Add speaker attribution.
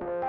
Speaker 1: 아